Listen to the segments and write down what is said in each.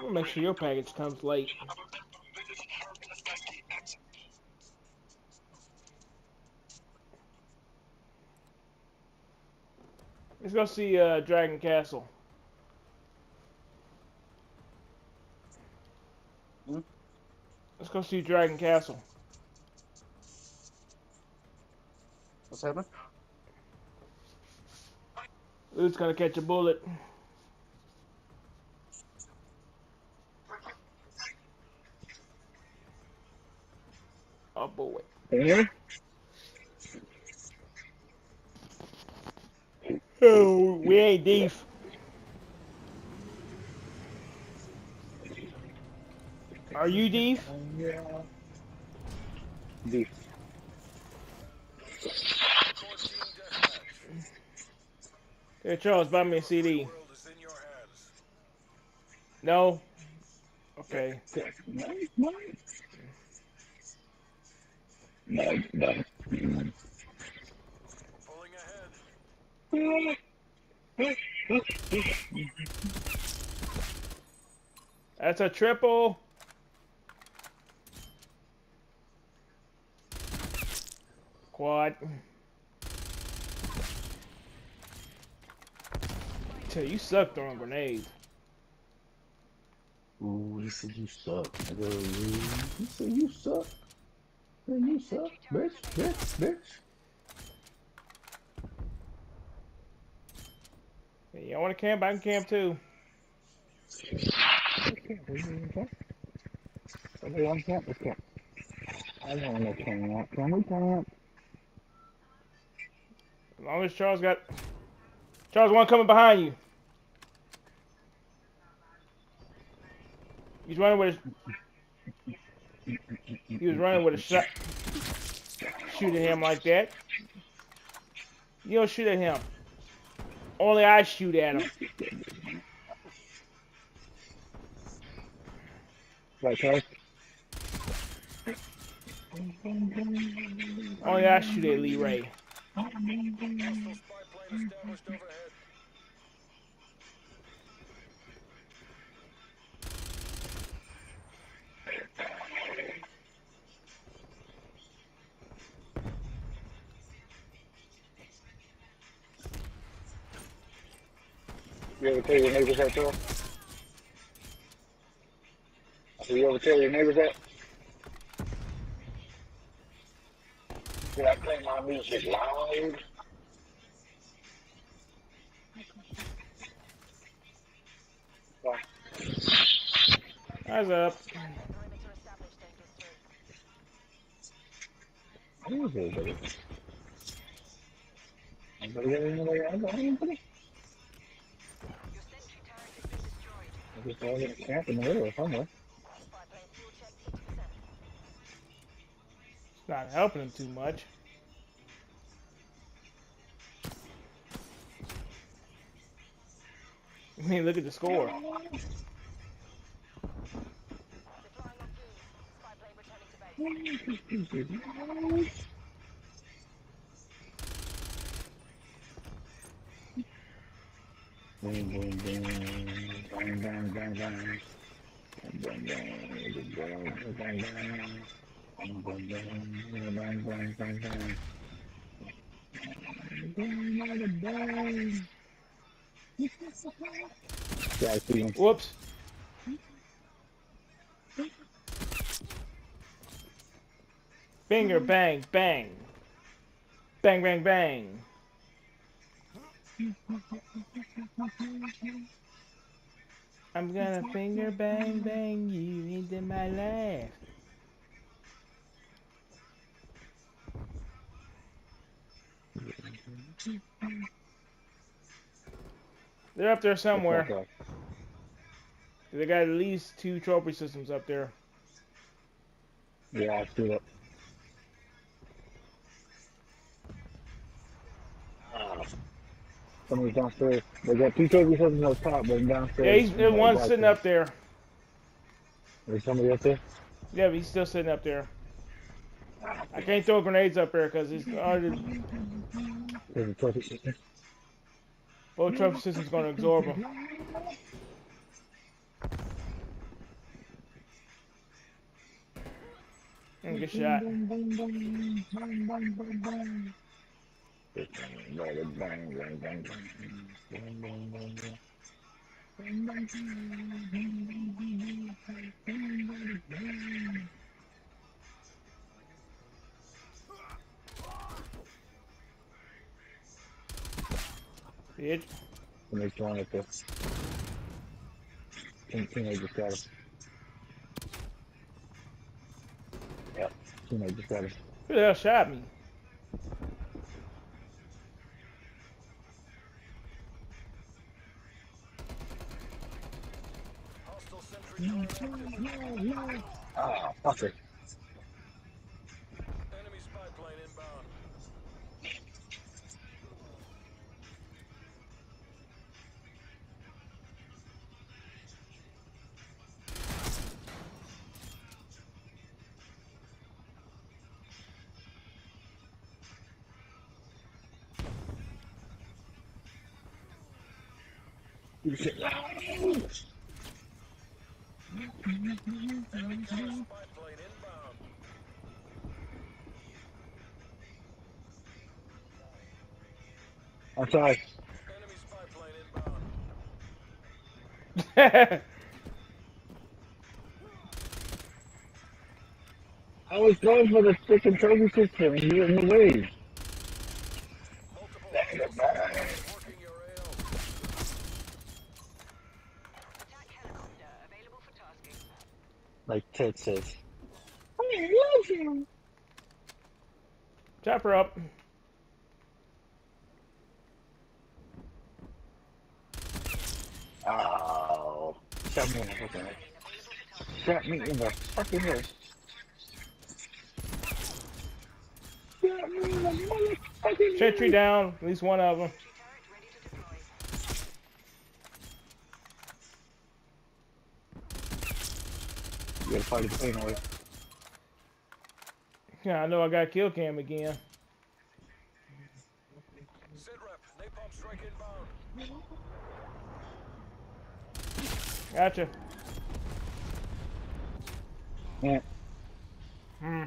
We'll make sure your package comes late. Let's go see uh, Dragon Castle. Hmm? Let's go see Dragon Castle. What's happening? Who's gonna catch a bullet? Can you hear me? Oh, we ain't deef. Are you deef? Yeah. Deep. Hey Charles, buy me a CD. No. Okay. No, no. No, no. That's a triple. Quad. Tell you suck throwing grenades. Ooh, he said you suck. He said you suck. Man, you suck, bitch, bitch, bitch. Hey, y'all want to camp? I can camp too. Somebody on camp, let's camp. I don't want no camp. Can we camp? As long as Charles got. Charles, one coming behind you. He's running with his. He was running with a shot. Shoot at him like that. You don't shoot at him. Only I shoot at him. Right, Charles? Only I shoot at Lee Ray. You ever tell your neighbors that, Charles? So you ever tell your neighbors that? Did I play my music loud? Why? Eyes up. Who is it, buddy? Anybody got anybody got anybody? I just all in a camp in the middle or somewhere. It's not helping him too much. I mean, look at the score. Boom, boom, boom. Bang, bang, bang, bang. Bang, bang, bang. Bang, bang, bang. Bang, bang, bang. Bang, bang, bang. Yeah, I see him. Whoops. Finger bang bang. Bang bang bang. I'm gonna finger bang bang you into my life. They're up there somewhere. They got at least two trophy systems up there. Yeah, I see it. Someone's downstairs. They got two turkey sitting on top, but downstairs. Yeah, he's, one sitting up there. There's somebody up there? Yeah, but he's still sitting up there. I can't throw grenades up there because he's already. There's a trophy system. Both trophy system's going to absorb them. And shot. Bitch. Make one at this. Teenager got him. Yep, teenager got him. Who the hell shot me? Ah, fuck it. Enemy spy plane inbound. You shit. Enemy counter spy plane inbound. I'm sorry. Enemy spy plane inbound. I was going for the freaking trophy system and you're in the way. Like Ted says. I love you. Chop her up. Oh. Shot me in the fucking head. Shot me in the fucking head. Shot me in the motherfucking Sentry head. down. At least one of them. Turret ready to deploy. You gotta fight the pain away. Yeah, I know I got kill cam again. Sit. Napalm strike inbound. Gotcha. Yeah. Hmm.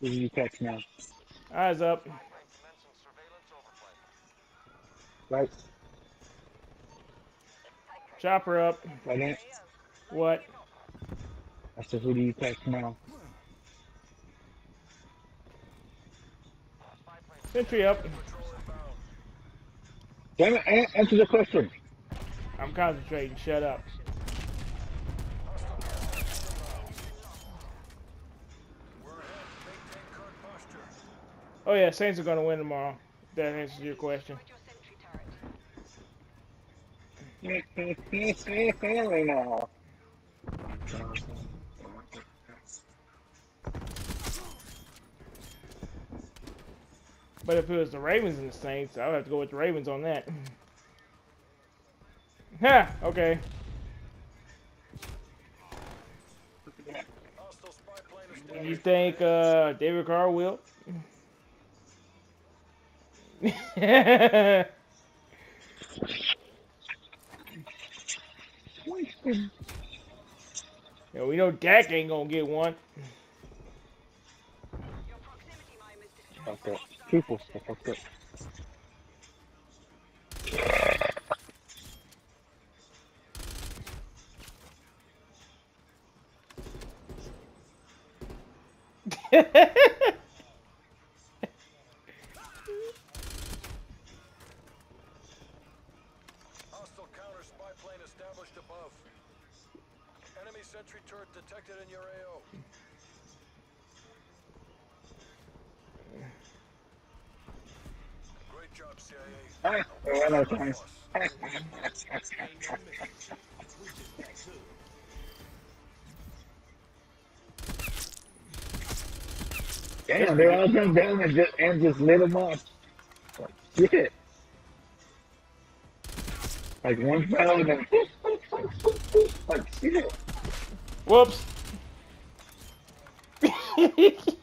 This is you text now. Eyes up. Commencing surveillance overflight. Right? Chop her up. Right in. What? I said, who do you text now? Sentry up. Damn it, an- answer the question. I'm concentrating. Shut up. We're ahead. Maintain current posture. Oh yeah, Saints are gonna win tomorrow. That answers your question. Destroyed your sentry turret. Family now. But if it was the Ravens and the Saints, I would have to go with the Ravens on that. Ha! Okay. Hostile spy plane established. You think uh, David Carr will? yeah, we know Dak ain't gonna get one. Your People, fuck that. Hostile counter spy plane established above. Enemy sentry turret detected in your AO. Ah, we're running out of time. Damn, they all jumped down and just, and just lit them up. Like, shit. Like one fell and then like shit. Whoops.